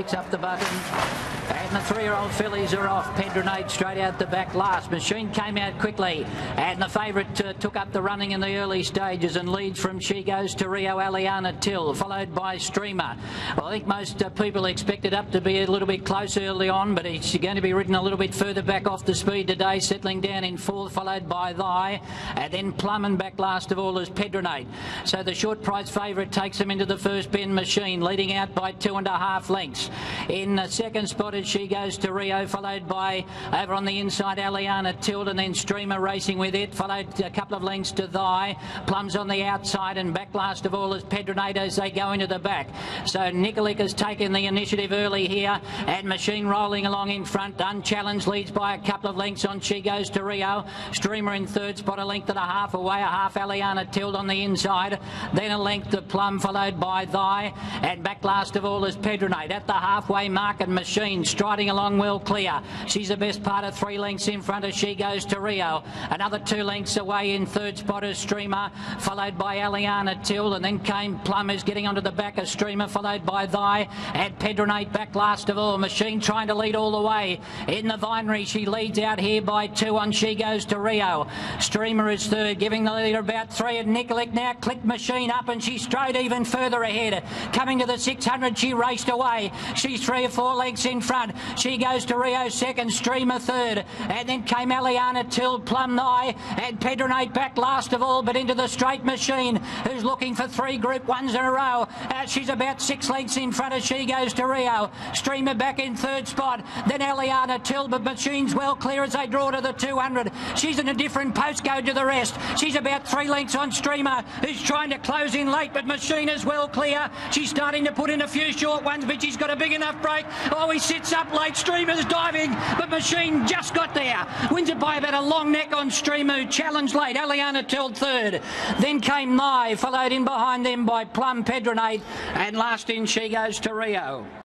Picks up the button. And the three-year-old fillies are off. Pedronate straight out the back last. Mosheen came out quickly. And the favourite uh, took up the running in the early stages and leads from She Goes to Rio Aliana Till, followed by Streamer. Well, I think most uh, people expected it up to be a little bit close early on, but it's going to be ridden a little bit further back off the speed today, settling down in fourth, followed by Thy. And then Plum and back last of all is Pedronate. So the short price favourite takes them into the first bend Mosheen, leading out by two and a half lengths. In the second spot she goes to Rio, followed by over on the inside Aliana Tilt and then Streamer racing with it, followed a couple of lengths to Thy. Plums on the outside and back last of all is Pedronate as they go into the back. So Nikolic has taken the initiative early here and Mosheen rolling along in front. Unchallenged leads by a couple of lengths on She Goes to Rio. Streamer in third spot, a length and a half away, a half Aliana Tilt on the inside. Then a length to Plum followed by Thy and back last of all is Pedronate at the the halfway mark and Mosheen striding along well clear. She's the best part of three lengths in front as she goes to Rio. Another two lengths away in third spot is Streamer, followed by Aliana Till, and then came Plumbers getting onto the back of Streamer, followed by Thy. And Pedronate back last of all. Mosheen trying to lead all the way. In the vinery, she leads out here by two on She Goes to Rio. Streamer is third, giving the leader about three. And Nikolic now Click Mosheen up and she strode even further ahead. Coming to the 600, she raced away. She's three or four lengths in front. She goes to Rio second, Streamer third. And then came Aliana Till, Plum Nye, and Pedronate back last of all, but into the straight Mosheen, who's looking for three Group 1s in a row. Uh, she's about six lengths in front as she goes to Rio. Streamer back in third spot. Then Aliana Till, but Mosheen's well clear as they draw to the 200. She's in a different postcode to the rest. She's about three lengths on Streamer, who's trying to close in late, but Mosheen is well clear. She's starting to put in a few short ones, but she's got a a big enough break. Oh, he sits up late. Streamer's diving, but Mosheen just got there. Wins it by about a long neck on Streamer, who challenged late. Aliana Till third. Then came Nye, followed in behind them by Plum Pedronate, and last in she goes to Rio.